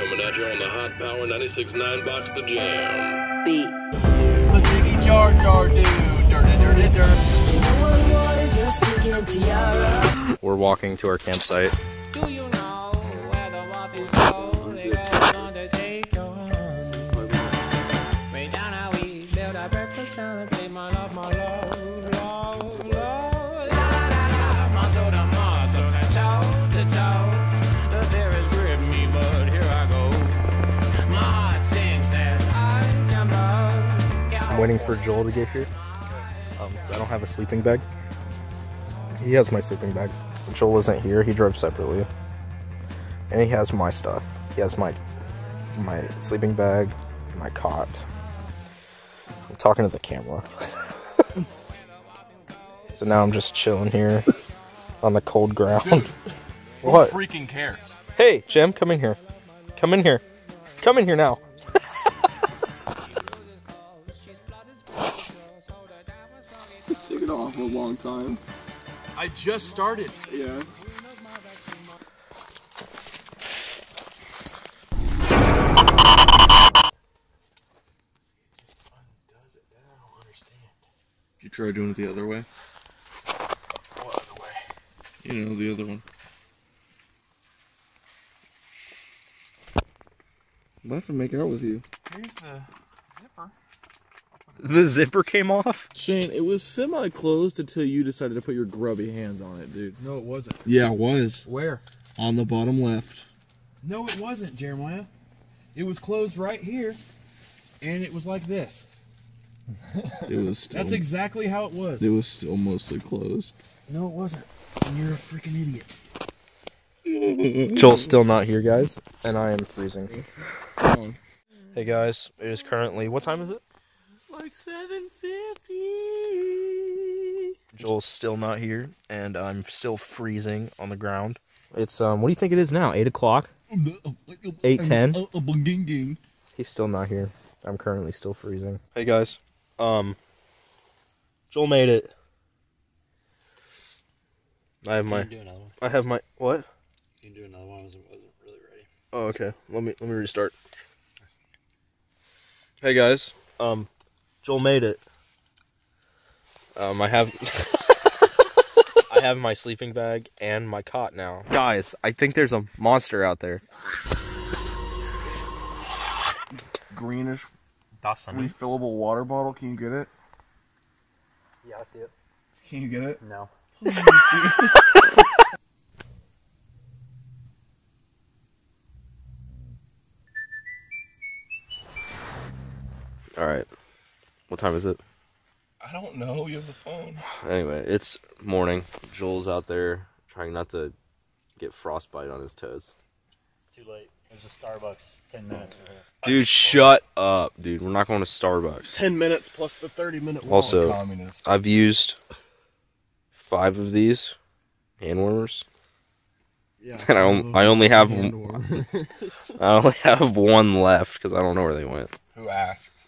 Coming at you on the Hot Power 96.9 Box the Jam. B. The Jiggy Jar Jar dude. Dirty, dirty, dirty. We're walking to our campsite. Waiting for Joel to get here. Um, I don't have a sleeping bag. He has my sleeping bag. Joel isn't here. He drove separately, and he has my stuff. He has my my sleeping bag, my cot. I'm talking to the camera. so now I'm just chilling here on the cold ground. Who what? freaking cares? Hey, Jim, come in here. Come in here. Come in here now. It's taken off for a long time. I just started. Yeah. Did you try doing it the other way. What other way? You know, the other one. I'm about to make out with you. Here's the zipper. The zipper came off. Shane, it was semi-closed until you decided to put your grubby hands on it, dude. No, it wasn't. Yeah, it was. Where? On the bottom left. No, it wasn't, Jeremiah. It was closed right here, and it was like this. It was still, That's exactly how it was. it was still mostly closed. No, it wasn't. And you're a freaking idiot. Joel's still not here, guys, and I am freezing. Hey guys, it is currently what time is it? Like 750. Joel's still not here, and I'm still freezing on the ground. It's um, what do you think it is now? Eight o'clock. Eight ten. He's still not here. I'm currently still freezing. Hey guys, um, Joel made it. I have my. do another one. I have my what? You can do another one. I wasn't, wasn't really ready. Oh, okay. Let me let me restart. Hey guys, um, Joel made it. Um, I have I have my sleeping bag and my cot now. Guys, I think there's a monster out there. Greenish That's refillable water bottle. Can you get it? Yeah, I see it. Can you get it? No. All right. What time is it? I don't know. You have the phone. Anyway, it's morning. Joel's out there trying not to get frostbite on his toes. It's too late. There's a Starbucks 10 minutes. Dude, shut up, dude. We're not going to Starbucks. 10 minutes plus the 30 minute walk. Also, Communist. I've used five of these hand warmers, Yeah. and I, on- I only have Hand. I only have one left because I don't know where they went. Who asked?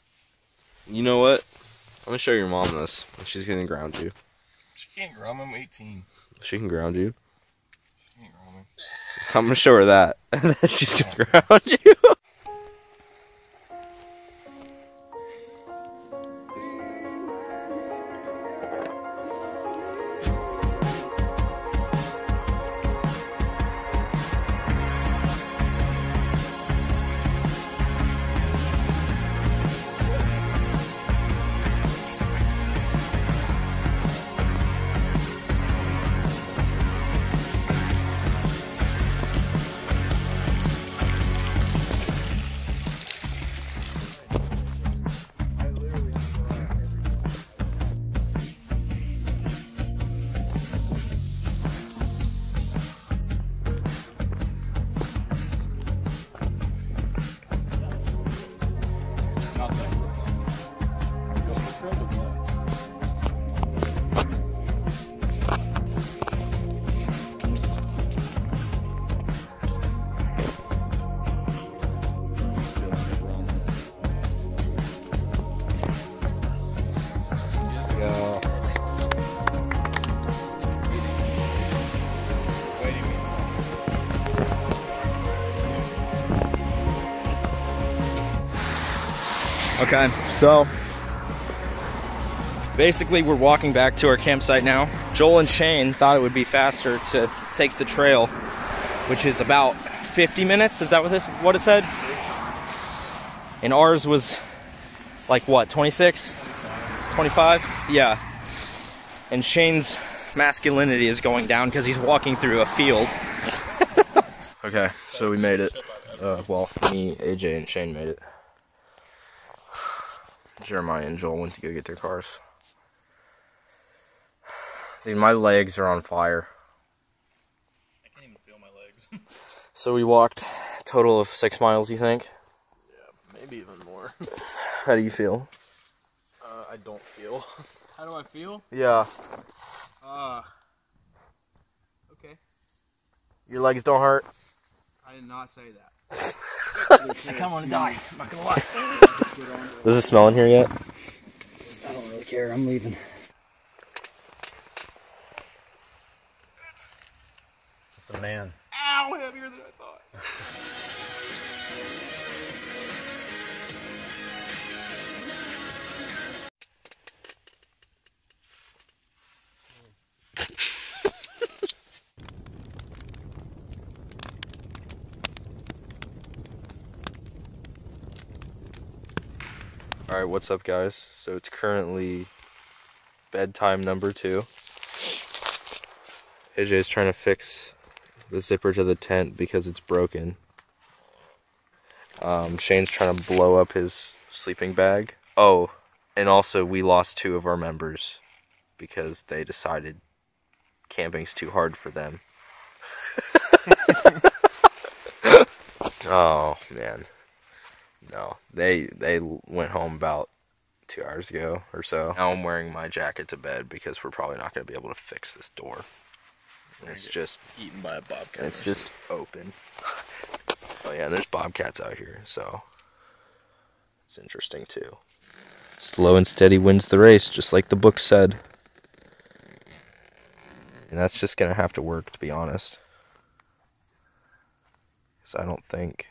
You know what? I'm gonna show your mom this. She's gonna ground you. She can't ground. me. I'm 18. She can ground you. She can't ground me. I'm gonna show her that, and then she's gonna ground you. Okay, so basically we're walking back to our campsite now. Joel and Shane thought it would be faster to take the trail, which is about 50 minutes. Is that what this what it said? And ours was like what, 26? 25? Yeah. And Shane's masculinity is going down because he's walking through a field. okay, so we made it. Uh, well, me, AJ, and Shane made it. Jeremiah and Joel went to go get their cars. Dude, my legs are on fire. I can't even feel my legs. So we walked a total of six miles, you think? Yeah, maybe even more. How do you feel? Uh, I don't feel. How do I feel? Yeah. Uh, okay. Your legs don't hurt? I did not say that. I kind of want to die. I'm not gonna lie. Does it smell in here yet? I don't really care. I'm leaving. It's a man. Ow, heavier than I thought. Alright, what's up, guys? So it's currently bedtime number two. AJ is trying to fix the zipper to the tent because it's broken. Um, Shane's trying to blow up his sleeping bag. Oh, and also we lost two of our members because they decided camping's too hard for them. oh man. No, they they went home about two hours ago or so. Now I'm wearing my jacket to bed because we're probably not going to be able to fix this door. It's just Eaten by a bobcat. it's just open. oh yeah, there's bobcats out here, so it's interesting too. Slow and steady wins the race, just like the book said. And that's just gonna have to work, to be honest. Cause I don't think,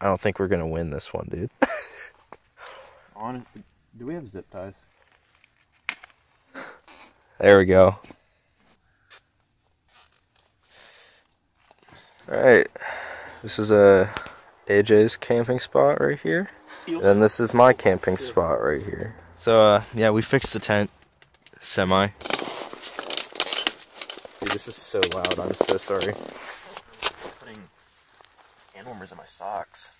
I don't think we're gonna win this one, dude. On do we have zip ties? There we go. Alright. This is a AJ's camping spot right here. And this is my camping spot right here. So uh yeah, we fixed the tent. Semi. Dude, this is so loud, I'm so sorry. Putting hand warmers in my socks.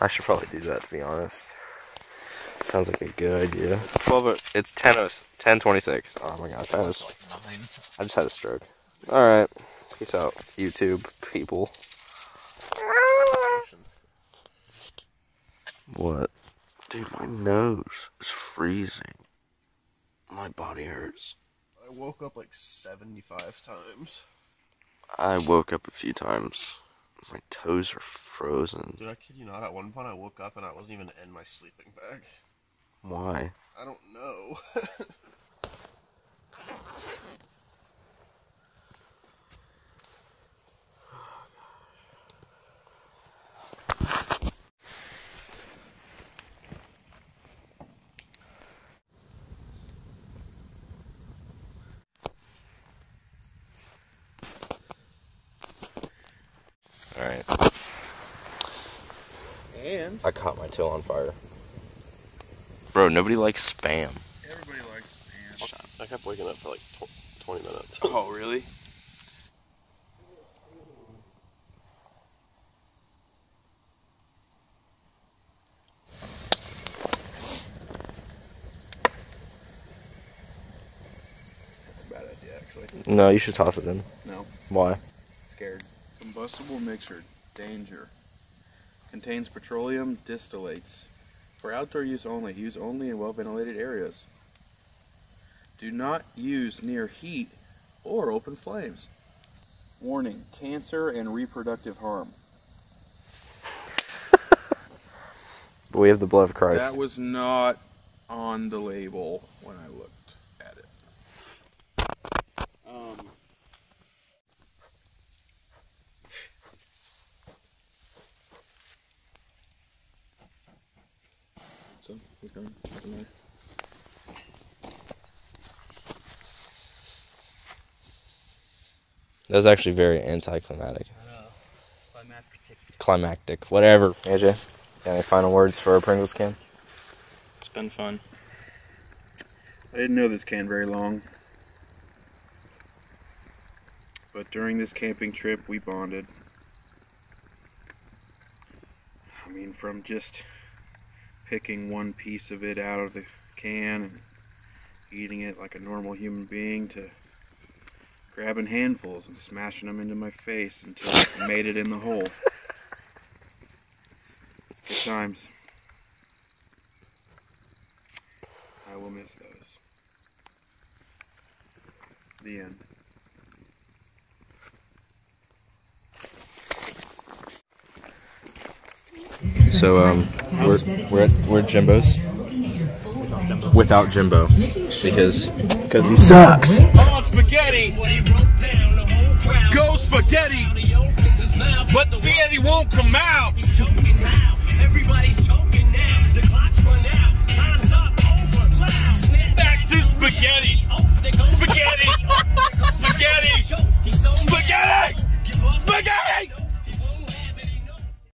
I should probably do that to be honest. Sounds like a good idea. It's twelve o- it's ten o- ten twenty six. Oh my gosh, I just I just had a stroke. Alright. Peace out, YouTube people. What? Dude, my nose is freezing. My body hurts. I woke up like 75 times. I woke up a few times. My toes are frozen. Dude, I kid you not, at one point I woke up and I wasn't even in my sleeping bag. Why? I don't know. Alright. And I caught my tail on fire. Bro, nobody likes spam. Everybody likes spam. I kept waking up for like tw- 20 minutes. Oh, really? That's a bad idea, actually. No, you should toss it in. No. Why? Scared. Combustible mixture. Danger. Contains petroleum distillates. For outdoor use only. Use only in well ventilated areas. Do not use near heat or open flames. Warning cancer and reproductive harm. But we have the blood of Christ. That was not on the label when I looked at it. Um, so he's gone. Doesn't matter. That was actually very anticlimactic. Climactic. Climactic. Whatever. AJ, got any final words for our Pringles can? It's been fun. I didn't know this can very long. But during this camping trip, we bonded. I mean, from just picking one piece of it out of the can and eating it like a normal human being to grabbing handfuls and smashing them into my face until I made it in the hole. Good times. I will miss those. The end. So um, we're we're at, we're at Jimbo's without Jimbo because because he sucks. Spaghetti. Go spaghetti. But spaghetti won't come out. Everybody's choking now. The clock's run out. Time's up. Over. Back to spaghetti. Oh, spaghetti. Spaghetti. Spaghetti. Spaghetti.